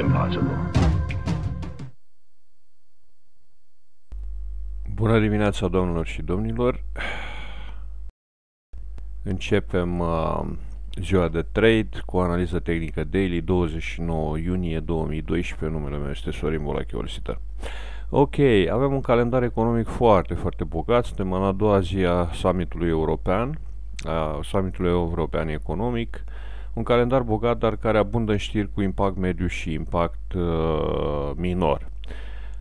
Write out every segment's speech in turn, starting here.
impossible. Bună dimineața, domnilor și domnilor! Începem uh, ziua de trade cu analiză tehnică daily 29 iunie 2012. Numele meu este Sorin Bolache Orsita. Ok, avem un calendar economic foarte, foarte bogat. Suntem în a doua zi a summitului european, a summitului european economic. Uh, un calendar bogat, dar care abundă în știri cu impact mediu și impact uh, minor.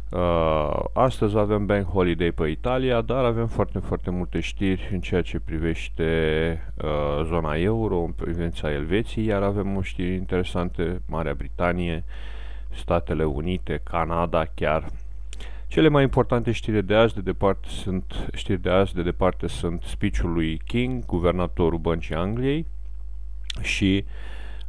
Uh, astăzi avem Bank Holiday pe Italia, dar avem foarte, foarte multe știri în ceea ce privește uh, zona euro, în privința Elveției, iar avem o știri interesante, Marea Britanie, Statele Unite, Canada chiar. Cele mai importante știri de azi de departe sunt știri de azi de departe sunt speech-ul lui King, guvernatorul Băncii Angliei și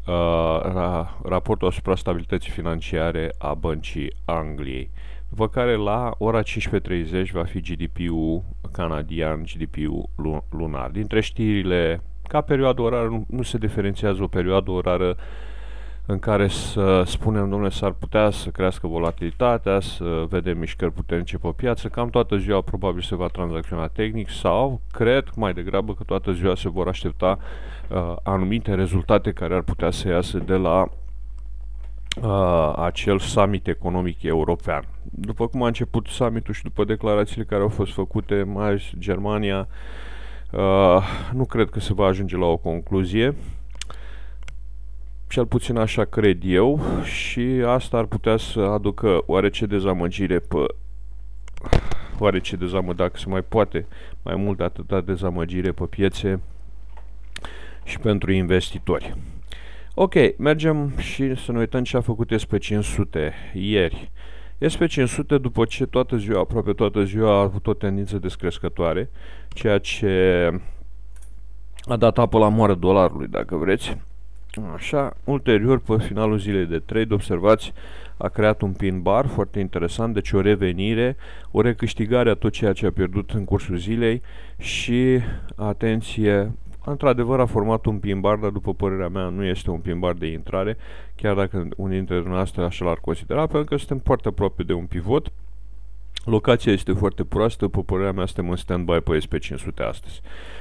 uh, ra, raportul asupra stabilității financiare a Băncii Angliei după care la ora 15.30 va fi GDP-ul canadian, GDP-ul lunar. Dintre știrile, ca perioadă orară, nu, nu se diferențiază o perioadă orară în care să spunem, domnule, s-ar putea să crească volatilitatea, să vedem mișcări puternice pe piață, cam toată ziua probabil se va tranzacționa tehnic sau cred mai degrabă că toată ziua se vor aștepta uh, anumite rezultate care ar putea să iasă de la uh, acel summit economic european. După cum a început summitul și după declarațiile care au fost făcute, mai ales Germania, uh, nu cred că se va ajunge la o concluzie. Cel puțin așa cred eu și asta ar putea să aducă oarece dezamăgire pe oarece dezamă, dacă se mai poate mai mult de atâta dezamăgire pe piețe și pentru investitori. Ok, mergem și să ne uităm ce a făcut SP500 ieri. SP500, după ce toată ziua, aproape toată ziua, a avut o tendință descrescătoare, ceea ce a dat apă la moară dolarului, dacă vreți. Așa, ulterior, pe finalul zilei de trade, observați, a creat un pin bar foarte interesant, deci o revenire, o recâștigare a tot ceea ce a pierdut în cursul zilei și, atenție, Într-adevăr a format un pimbar, dar după părerea mea nu este un pimbar de intrare, chiar dacă unii dintre dumneavoastră așa l-ar considera, pentru că suntem foarte aproape de un pivot. Locația este foarte proastă, după părerea mea suntem în stand-by pe SP500 astăzi.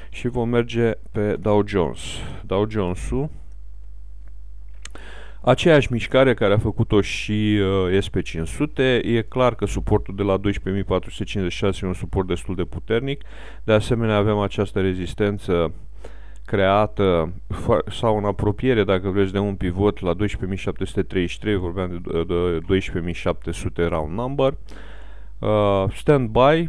Și vom merge pe Dow Jones. Dow Jones-ul Aceeași mișcare care a făcut-o și uh, SP500, e clar că suportul de la 12.456 e un suport destul de puternic, de asemenea avem această rezistență creată sau în apropiere, dacă vreți, de un pivot la 12.733, vorbeam de, de 12.700 round number. Uh, Stand-by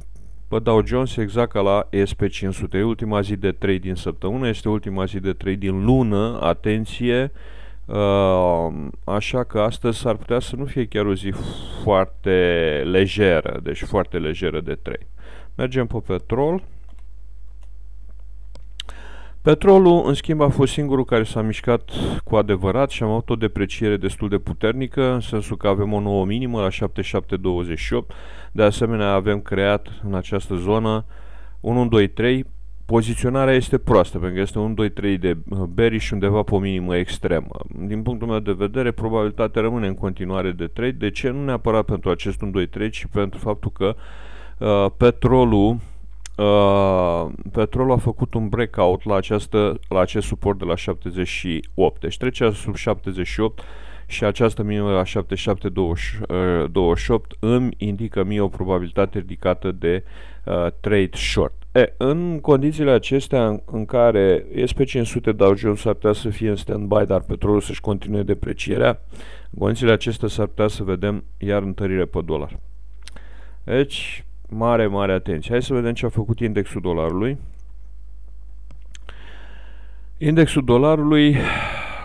pe Dow Jones exact ca la SP500. E ultima zi de trade din săptămână, este ultima zi de trade din lună, atenție, uh, așa că astăzi s-ar putea să nu fie chiar o zi foarte lejeră, deci foarte lejeră de trade. Mergem pe petrol. Petrolul, în schimb, a fost singurul care s-a mișcat cu adevărat și am avut o depreciere destul de puternică, în sensul că avem o nouă minimă la 7728. De asemenea, avem creat în această zonă un 1, 2, 3. Poziționarea este proastă, pentru că este un 2, 3 de bearish undeva pe o minimă extremă. Din punctul meu de vedere, probabilitatea rămâne în continuare de trade. De ce? Nu neapărat pentru acest 1, 2, 3, ci pentru faptul că uh, petrolul Uh, petrolul a făcut un breakout la, această, la acest suport de la 78. Deci trecea sub 78 și această minimă la 7728 uh, îmi indică mie o probabilitate ridicată de uh, trade short. E, în condițiile acestea în, în care SP500 Dow Jones ar putea să fie în stand-by, dar petrolul să-și continue deprecierea, în condițiile acestea s-ar putea să vedem iar întărire pe dolar. Deci, Mare, mare atenție. Hai să vedem ce a făcut indexul dolarului. Indexul dolarului,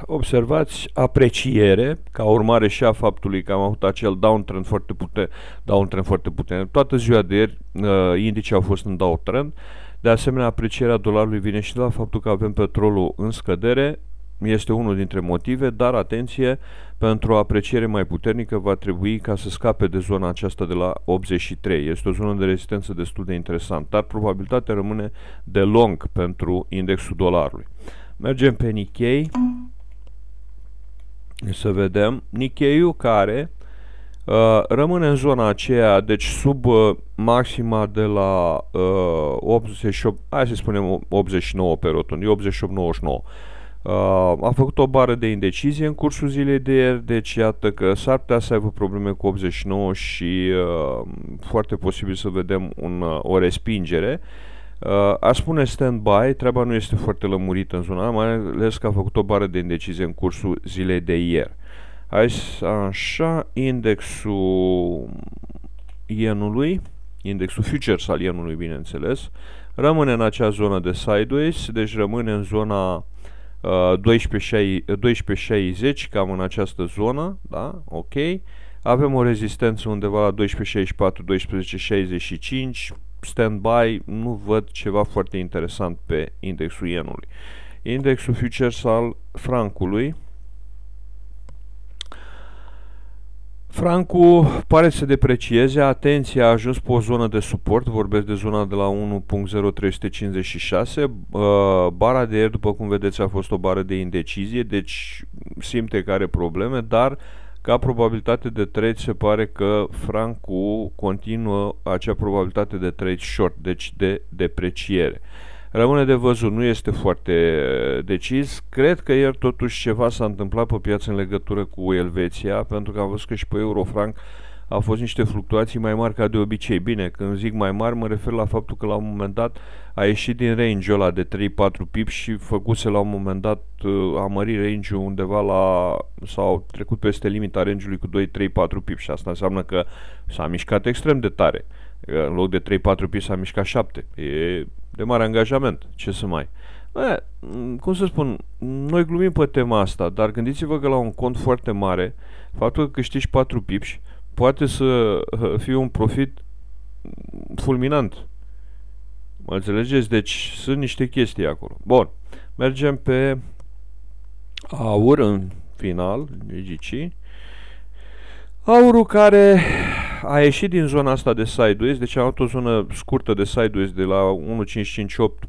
observați, apreciere, ca urmare și a faptului că am avut acel downtrend foarte, pute, downtrend foarte puternic. Toată ziua de ieri, uh, indicii au fost în downtrend. De asemenea, aprecierea dolarului vine și de la faptul că avem petrolul în scădere, este unul dintre motive, dar atenție, pentru o apreciere mai puternică va trebui ca să scape de zona aceasta de la 83. Este o zonă de rezistență destul de interesant, dar probabilitatea rămâne de long pentru indexul dolarului. Mergem pe Nikkei să vedem. Nikkei-ul care Uh, rămâne în zona aceea, deci sub uh, maxima de la uh, 88, hai să spunem 89 pe rotund, e 88-99. Uh, a făcut o bară de indecizie în cursul zilei de ieri, deci iată că s-ar putea să aibă probleme cu 89 și uh, foarte posibil să vedem un, uh, o respingere. Uh, aș spune stand-by, treaba nu este foarte lămurită în zona, mai ales că a făcut o bară de indecizie în cursul zilei de ieri. Hai să așa, indexul ienului, indexul futures al ienului, bineînțeles, rămâne în acea zonă de sideways, deci rămâne în zona uh, 12.60, cam în această zonă, da, ok. Avem o rezistență undeva la 12.64, 12.65, stand-by, nu văd ceva foarte interesant pe indexul ienului. Indexul futures al francului, Francu pare să deprecieze, atenția a ajuns pe o zonă de suport, vorbesc de zona de la 1.0356, bara de ieri, după cum vedeți, a fost o bară de indecizie, deci simte că are probleme, dar ca probabilitate de trade se pare că Francu continuă acea probabilitate de trade short, deci de depreciere. Rămâne de văzut, nu este foarte uh, decis. Cred că ieri totuși ceva s-a întâmplat pe piață în legătură cu Elveția, pentru că am văzut că și pe Eurofranc au fost niște fluctuații mai mari ca de obicei. Bine, când zic mai mari, mă refer la faptul că la un moment dat a ieșit din range-ul ăla de 3-4 pips și făcuse la un moment dat uh, a mări range-ul undeva la sau trecut peste limita range-ului cu 2-3-4 pips și asta înseamnă că s-a mișcat extrem de tare. În loc de 3-4 pips s-a mișcat 7. E de mare angajament. Ce să mai... Bă, cum să spun, noi glumim pe tema asta, dar gândiți-vă că la un cont foarte mare, faptul că câștigi 4 pips poate să uh, fie un profit fulminant. Mă înțelegeți? Deci sunt niște chestii acolo. Bun, mergem pe aur în final, GGC. Aurul care a ieșit din zona asta de sideways, deci a avut o zonă scurtă de sideways de la 1.558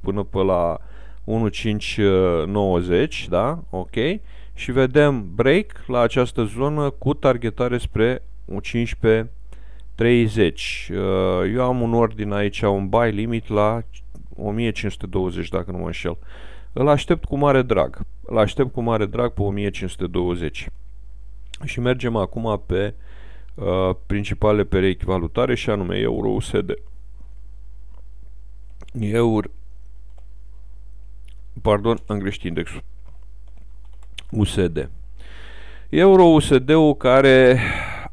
până pe la 1.590, da? Ok. Și vedem break la această zonă cu targetare spre 15 30. Uh, eu am un ordin aici, un buy limit la 1520, dacă nu mă înșel. Îl aștept cu mare drag. Îl aștept cu mare drag pe 1520. Și mergem acum pe uh, principale perechi valutare și anume euro-USD. Eur pardon, am greșit indexul. USD. Euro-USD-ul care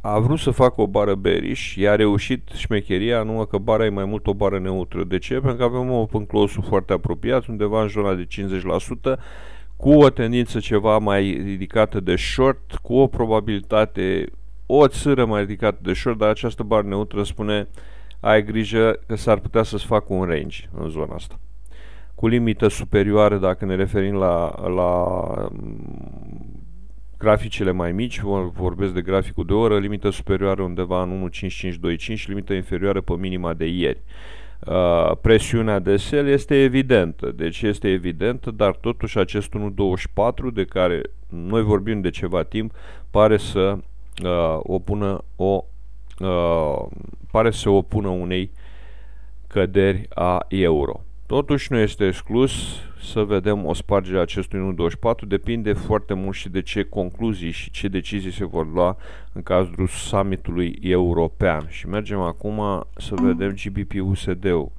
a vrut să facă o bară bearish, i-a reușit șmecheria, numai că bara e mai mult o bară neutră. De ce? Pentru că avem un open close foarte apropiat, undeva în zona de 50%, cu o tendință ceva mai ridicată de short, cu o probabilitate o țără mai ridicată de short, dar această bară neutră spune ai grijă că s-ar putea să-ți facă un range în zona asta. Cu limită superioară, dacă ne referim la, la mm, graficele mai mici, vorbesc de graficul de oră, limită superioară undeva în 1.5525, limită inferioară pe minima de ieri. Uh, presiunea de sel este evidentă, deci este evidentă, dar totuși acest 1.24 de care noi vorbim de ceva timp pare să uh, opună o uh, pare să opună unei căderi a euro. Totuși nu este exclus să vedem o spargere a acestui 1.24, depinde foarte mult și de ce concluzii și ce decizii se vor lua în cazul summitului european. Și mergem acum să vedem GBP-USD-ul.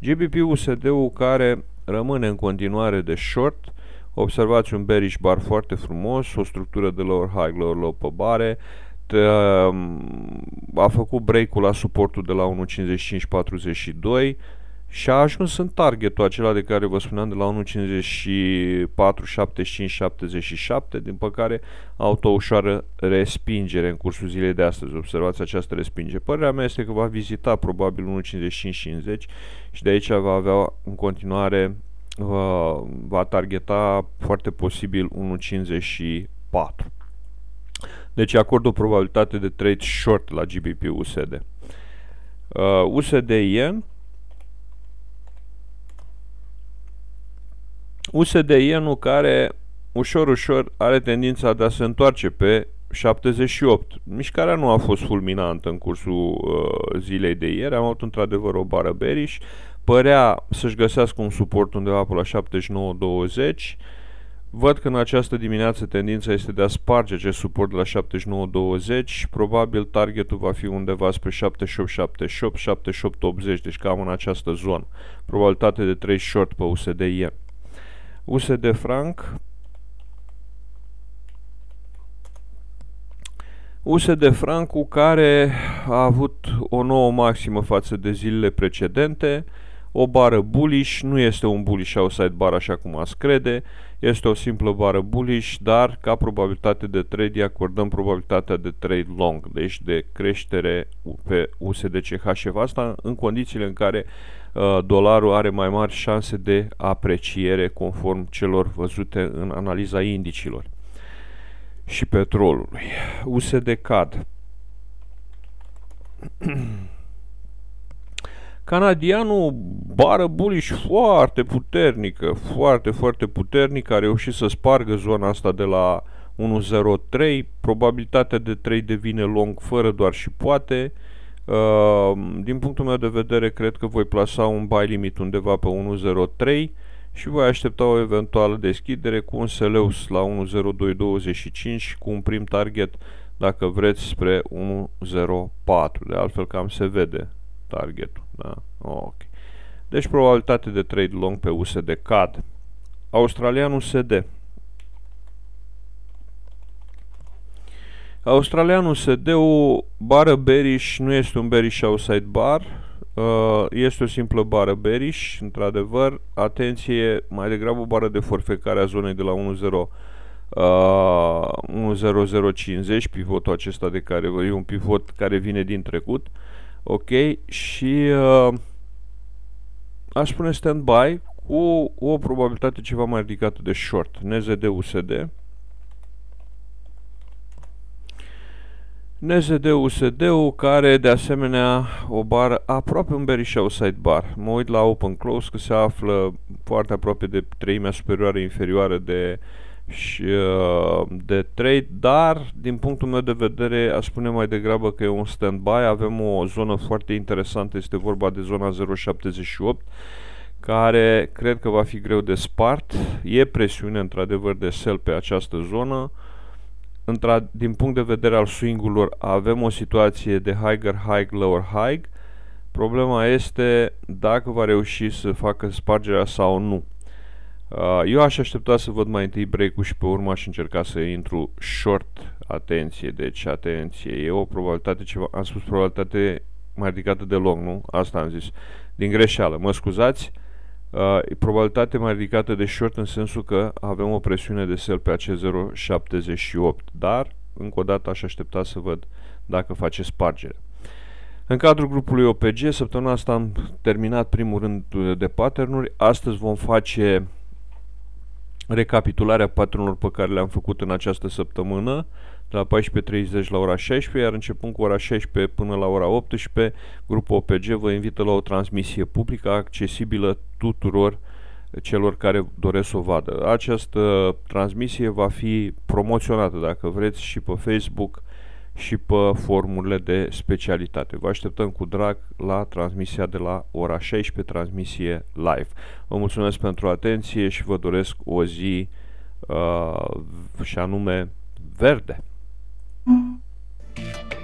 GBP-USD-ul care rămâne în continuare de short, observați un bearish bar foarte frumos, o structură de lower high, lower low pe bare, a făcut break-ul la suportul de la 1.5542 și a ajuns în targetul acela de care vă spuneam de la 1.54, 75, 77, din păcare a avut o ușoară respingere în cursul zilei de astăzi. Observați această respingere. Părerea mea este că va vizita probabil 1.55-50 și de aici va avea în continuare va, va targeta foarte posibil 1.54. Deci acord o probabilitate de trade short la GBP USD. Uh, USD yen USD yenul care ușor ușor are tendința de a se întoarce pe 78. Mișcarea nu a fost fulminantă în cursul uh, zilei de ieri, am avut într-adevăr o bară bearish, părea să-și găsească un suport undeva pe la 79-20, Văd că în această dimineață tendința este de a sparge acest suport de la 79-20, probabil targetul va fi undeva spre 78-78, 78-80, deci cam în această zonă. Probabilitate de 3 short pe USD yen. USD franc USD francul care a avut o nouă maximă față de zilele precedente, o bară bullish, nu este un bullish outside bar așa cum ați crede, este o simplă bară bullish, dar ca probabilitate de trade acordăm probabilitatea de trade long, deci de creștere pe USDCHF. Asta în condițiile în care uh, dolarul are mai mari șanse de apreciere conform celor văzute în analiza indicilor și petrolului. USD CAD Canadianul bară bullish foarte puternică, foarte, foarte puternică, a reușit să spargă zona asta de la 1.03, probabilitatea de trade devine long fără doar și poate. Uh, din punctul meu de vedere, cred că voi plasa un buy limit undeva pe 1.03 și voi aștepta o eventuală deschidere cu un seleus la 1.0225 cu un prim target, dacă vreți, spre 1.04. De altfel cam se vede targetul. Da? Ok. Deci probabilitate de trade long pe USD CAD. Australian USD. Australian USD-ul bară bearish nu este un bearish outside bar, uh, este o simplă bară bearish, într-adevăr, atenție, mai degrabă o bară de forfecare a zonei de la 1.0 uh, 1.0050, pivotul acesta de care e un pivot care vine din trecut. Uh, Ok, și uh, aș spune stand-by cu o probabilitate ceva mai ridicată de short, NZD-USD. NZD-USD-ul care de asemenea o bară aproape un bearish outside bar. Mă uit la open close că se află foarte aproape de treimea superioară inferioară de și uh, de trade, dar din punctul meu de vedere aș spune mai degrabă că e un stand-by, avem o zonă foarte interesantă, este vorba de zona 078 care cred că va fi greu de spart, e presiune într-adevăr de sell pe această zonă, Întra, din punct de vedere al swing-urilor avem o situație de higher high, lower high, problema este dacă va reuși să facă spargerea sau nu. Uh, eu aș aștepta să văd mai întâi break-ul și pe urmă aș încerca să intru short. Atenție, deci atenție. E o probabilitate ceva, am spus probabilitate mai ridicată de long, nu? Asta am zis. Din greșeală, mă scuzați. Uh, probabilitate mai ridicată de short în sensul că avem o presiune de sell pe AC078, dar încă o dată aș aștepta să văd dacă face spargere. În cadrul grupului OPG, săptămâna asta am terminat primul rând de patternuri. Astăzi vom face recapitularea patronurilor pe care le-am făcut în această săptămână, de la 14.30 la ora 16, iar începând cu ora 16 până la ora 18, grupul OPG vă invită la o transmisie publică accesibilă tuturor celor care doresc să o vadă. Această transmisie va fi promoționată, dacă vreți, și pe Facebook, și pe formurile de specialitate. Vă așteptăm cu drag la transmisia de la ora 16, transmisie live. Vă mulțumesc pentru atenție și vă doresc o zi uh, și anume verde. Mm-hmm.